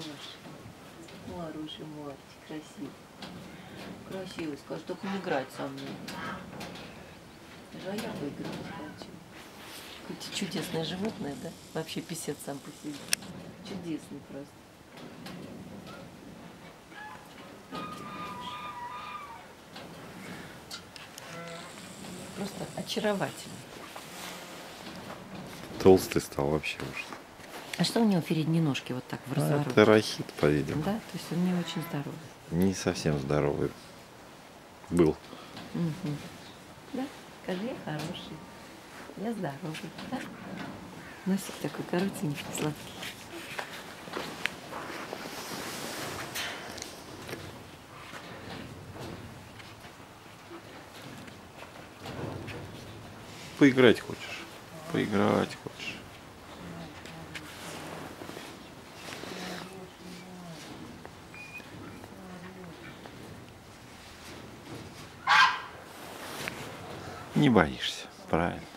Хороший. Хороший мальчик, красивый. Красивый, скажет, только не играть со мной. А я поиграть хочу. Какое чудесное животное, да? Вообще писец сам по себе. Чудесный просто. Просто очаровательный. Толстый стал вообще уже. А что у него передние ножки вот так в А, разворот? это рахит, по-видимому. Да, то есть он не очень здоровый. Не совсем здоровый был. Мгм. Да, скажи, я хороший. Я здоровый, да? Носик такой коротенький, сладкий. Поиграть хочешь? Поиграть хочешь? Не боишься, правильно.